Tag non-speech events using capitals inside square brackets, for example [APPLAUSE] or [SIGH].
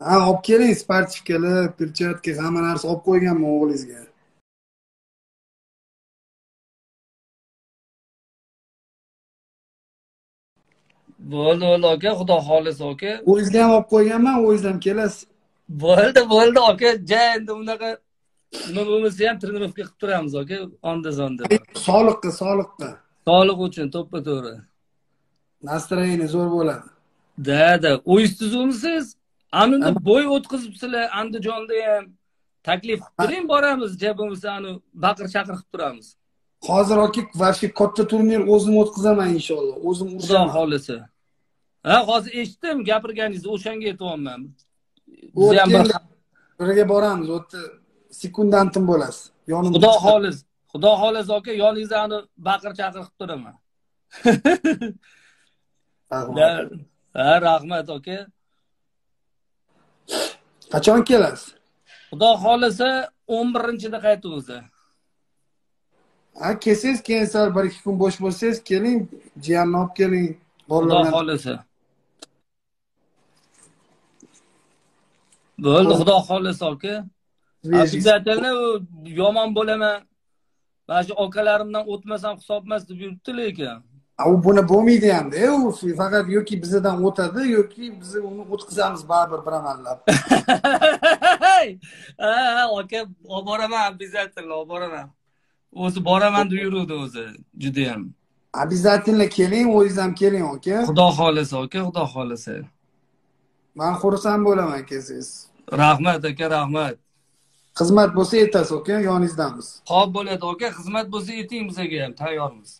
ha olib keling sportivkalar перчатка hamma narsa olib qo'yganman o'g'lingizga. Bo'ldi bo'ldi aka xudo xohlasa aka o'zingizga ham olib qo'yganman o'zingiz ham kelasiz. Bo'ldi bo'ldi aka ja endi unaqa nima bo'lmasa ham trenirovka qilib turamiz aka onda sonda sog'liqqa sog'liqqa sog'liq uchun to'ppa to'g'ri. Настроение zo'r bo'ladi. Da da. O'yiz tuzumisiz anunda bo'y o'tkazibsizlar andijonda ham taklif qilib turing boramiz ja bo'lmasa anu baqir chaqir qilib turamiz. Hozir aka вообще katta turnir o'zim o'tkazaman inshaalloh o'zim xudo xohlasa. Ha hozir eshitdim gapirganingizni o'shanga aytyapman birga boramiz u yerda sekundantim bo'lasiz yonimda xudo xohlasa xudo xohlasa aka yoningizda ani baqir chaqir qilib turaman. [LAUGHS] Ha rahmat aka qachon kelasiz? Xudo xohlasa o'n birinchida qaytuvimizda ha kelsangiz keyin sal bir ikki kun bo'sh bo'lsangiz keling jiyanni olib keling xudo xohlasa. Bo'ldi xudo xohlasa aka обязательно u yomon bo'laman. Mana shu akalarimdan o'tmasam hisob emas deb yuribdi lekin u buni bo'lmaydi hamda u faqat yoki bizdan o'tadi yoki biz uni o'tkazamiz baribir bir amallab ha aka olib boraman обязательно olib boraman o'zi boraman deb o'zi judayam обязательно keling o'zingiz ham keling aka xudo xohlasa aka xudo xohlasa man xursand bo'laman kelsangiz rahmat aka rahmat xizmat bo'lsa aytasiz aka yoningizdamiz ho'p bo'ladi aka xizmat bo'lsa ayting bizaga ham tayyormiz